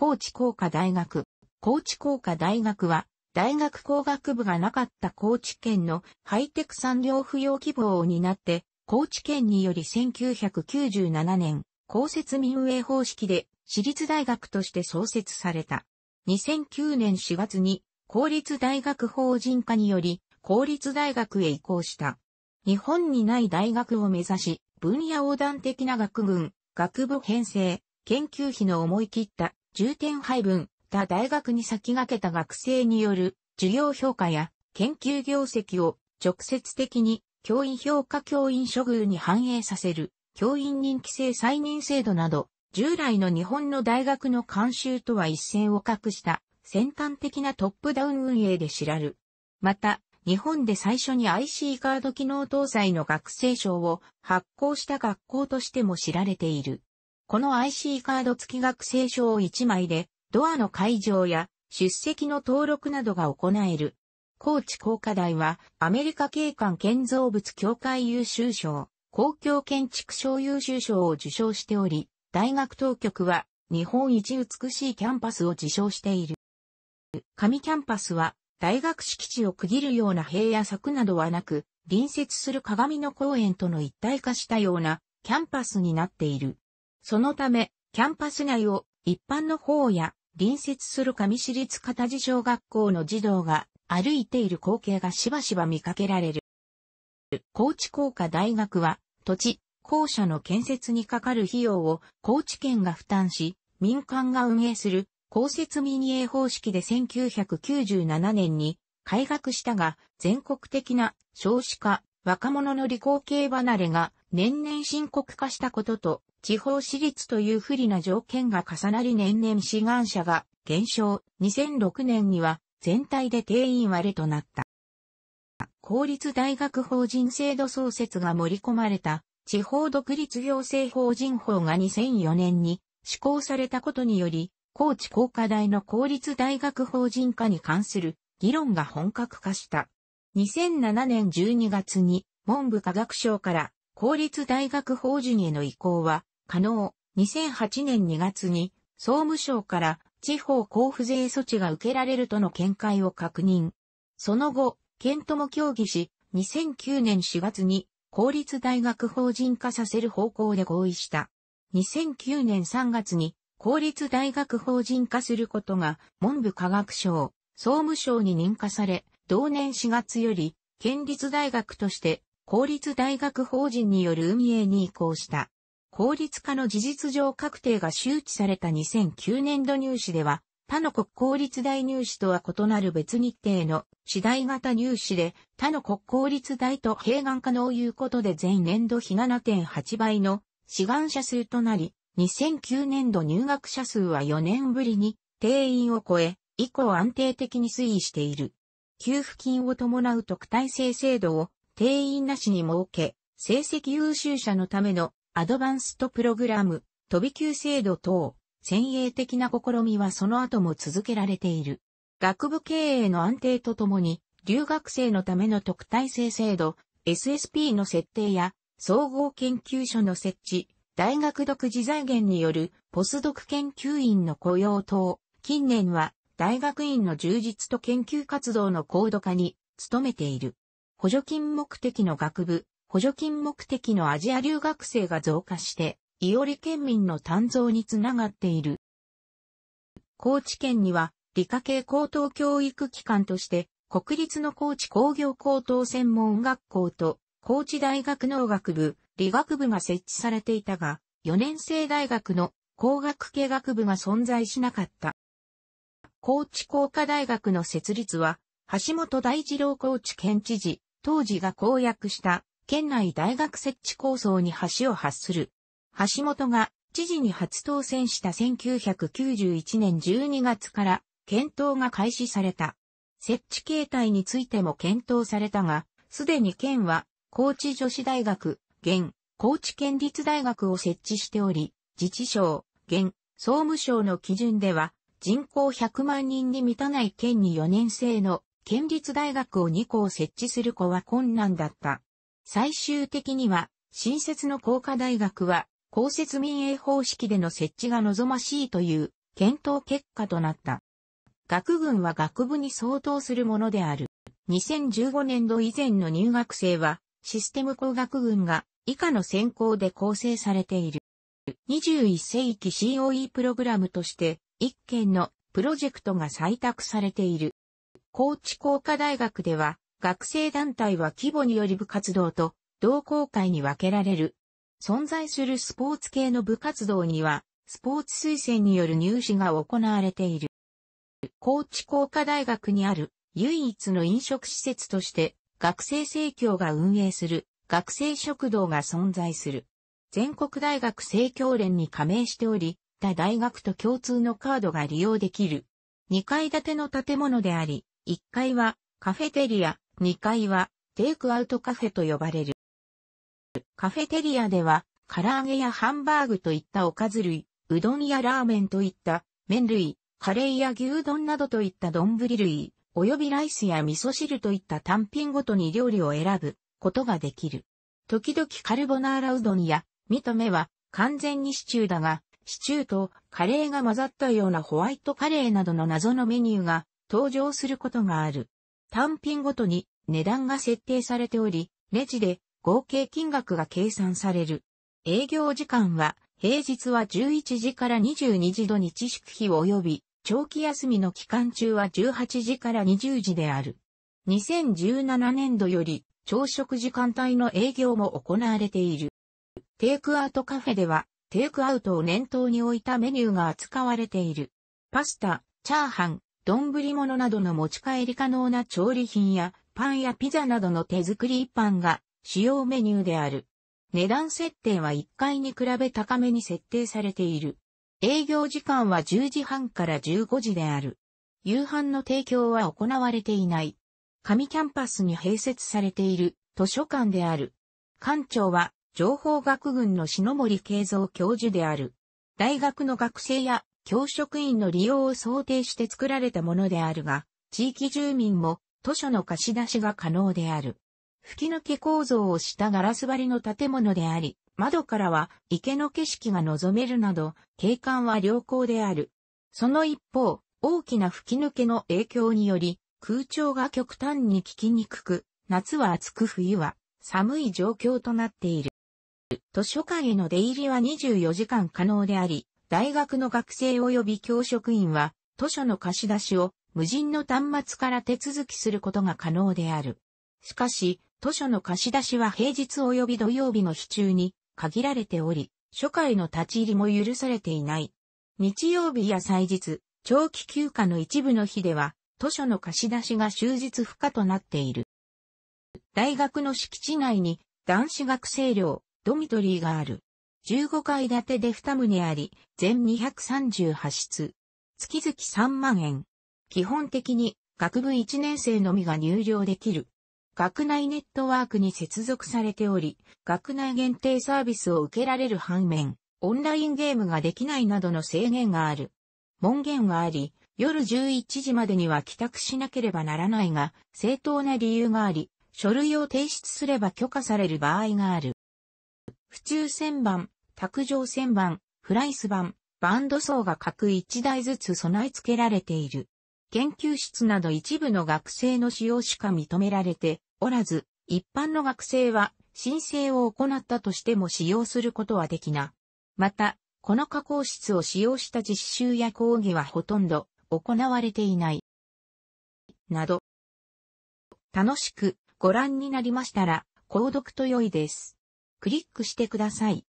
高知工科大学。高知工科大学は、大学工学部がなかった高知県のハイテク産業扶養希望を担って、高知県により1997年、公設民営方式で私立大学として創設された。2009年4月に公立大学法人化により公立大学へ移行した。日本にない大学を目指し、分野横断的な学群、学部編成、研究費の思い切った重点配分、他大学に先駆けた学生による授業評価や研究業績を直接的に教員評価教員処遇に反映させる教員任期制再任制度など、従来の日本の大学の慣習とは一線を画した先端的なトップダウン運営で知らる。また、日本で最初に IC カード機能搭載の学生証を発行した学校としても知られている。この IC カード付き学生証を1枚で、ドアの開錠や出席の登録などが行える。高知工科大はアメリカ景観建造物協会優秀賞、公共建築賞優秀賞を受賞しており、大学当局は日本一美しいキャンパスを自称している。香美キャンパスは大学敷地を区切るような塀や柵などはなく、隣接する鏡野公園との一体化したようなキャンパスになっている。そのため、キャンパス内を一般の方や隣接する上市立片地小学校の児童が歩いている光景がしばしば見かけられる。高知工科大学は土地、校舎の建設にかかる費用を高知県が負担し、民間が運営する公設民営方式で1997年に開学したが、全国的な少子化、若者の理工系離れが年々深刻化したことと、地方私立という不利な条件が重なり年々志願者が減少、2006年には全体で定員割れとなった。公立大学法人制度創設が盛り込まれた地方独立行政法人法が2004年に施行されたことにより、高知工科大の公立大学法人化に関する議論が本格化した。2007年12月に文部科学省から公立大学法人への移行は可能。2008年2月に総務省から地方交付税措置が受けられるとの見解を確認。その後、県とも協議し、2009年4月に公立大学法人化させる方向で合意した。2009年3月に公立大学法人化することが文部科学省、総務省に認可され、同年4月より県立大学として公立大学法人による運営に移行した。公立化の事実上確定が周知された2009年度入試では、他の国公立大入試とは異なる別日程の次第型入試で他の国公立大と併願可能いうことで前年度比7.8倍の志願者数となり、2009年度入学者数は4年ぶりに定員を超え、以降安定的に推移している。給付金を伴う特待生制度を定員なしに設け、成績優秀者のためのアドバンストプログラム、飛び級制度等、先鋭的な試みはその後も続けられている。学部経営の安定とともに、留学生のための特待生制度、SSP の設定や、総合研究所の設置、大学独自財源によるポスドク研究員の雇用等、近年は大学院の充実と研究活動の高度化に努めている。補助金目的の学部、補助金目的のアジア留学生が増加して、イオリ県民の誕生につながっている。高知県には理科系高等教育機関として国立の高知工業高等専門学校と高知大学農学部、理学部が設置されていたが、4年生大学の工学系学部が存在しなかった。高知工科大学の設立は、橋本大二郎高知県知事、当時が公約した県内大学設置構想に橋を発する。橋本が知事に初当選した1991年12月から検討が開始された。設置形態についても検討されたが、すでに県は高知女子大学、現、高知県立大学を設置しており、自治省、現、総務省の基準では、人口100万人に満たない県に4年生の県立大学を2校設置する子は困難だった。最終的には、新設の工科大学は、公設民営方式での設置が望ましいという検討結果となった。学群は学部に相当するものである。2015年度以前の入学生は、システム工学群が以下の専攻で構成されている。21世紀 COE プログラムとして、一件のプロジェクトが採択されている。高知工科大学では、学生団体は規模により部活動と同好会に分けられる。存在するスポーツ系の部活動には、スポーツ推薦による入試が行われている。高知工科大学にある唯一の飲食施設として学生生協が運営する学生食堂が存在する。全国大学生協連に加盟しており、他大学と共通のカードが利用できる。2階建ての建物であり、1階はカフェテリア、2階はテイクアウトカフェと呼ばれる。カフェテリアでは、唐揚げやハンバーグといったおかず類、うどんやラーメンといった麺類、カレーや牛丼などといった丼類、およびライスや味噌汁といった単品ごとに料理を選ぶことができる。時々カルボナーラうどんや、認めは完全にシチューだが、シチューとカレーが混ざったようなホワイトカレーなどの謎のメニューが登場することがある。単品ごとに値段が設定されており、レジで合計金額が計算される。営業時間は、平日は11時から22時土日祝日及び、長期休みの期間中は18時から20時である。2017年度より、朝食時間帯の営業も行われている。テイクアウトカフェでは、テイクアウトを念頭に置いたメニューが扱われている。パスタ、チャーハン、丼物などの持ち帰り可能な調理品や、パンやピザなどの手作りパンが主要メニューである。値段設定は1階に比べ高めに設定されている。営業時間は10時半から15時である。夕飯の提供は行われていない。上キャンパスに併設されている図書館である。館長は情報学群の篠森慶三教授である。大学の学生や教職員の利用を想定して作られたものであるが、地域住民も図書の貸し出しが可能である。吹き抜け構造をしたガラス張りの建物であり、窓からは池の景色が望めるなど、景観は良好である。その一方、大きな吹き抜けの影響により、空調が極端に効きにくく、夏は暑く冬は寒い状況となっている。図書館への出入りは24時間可能であり、大学の学生及び教職員は図書の貸し出しを無人の端末から手続きすることが可能である。しかし、図書の貸し出しは平日及び土曜日の日中に限られており、初回の立ち入りも許されていない。日曜日や祭日、長期休暇の一部の日では、図書の貸し出しが終日不可となっている。大学の敷地内に男子学生寮、ドミトリーがある。15階建てで2棟あり、全238室。月々3万円。基本的に学部1年生のみが入寮できる。学内ネットワークに接続されており、学内限定サービスを受けられる反面、オンラインゲームができないなどの制限がある。門限はあり、夜11時までには帰宅しなければならないが、正当な理由があり、書類を提出すれば許可される場合がある。府中旋盤、卓上旋盤、フライス盤、バンド層が各1台ずつ備え付けられている。研究室など一部の学生の使用しか認められておらず、一般の学生は申請を行ったとしても使用することはできな。また、この加工室を使用した実習や講義はほとんど行われていない。など。楽しくご覧になりましたら、購読と良いです。クリックしてください。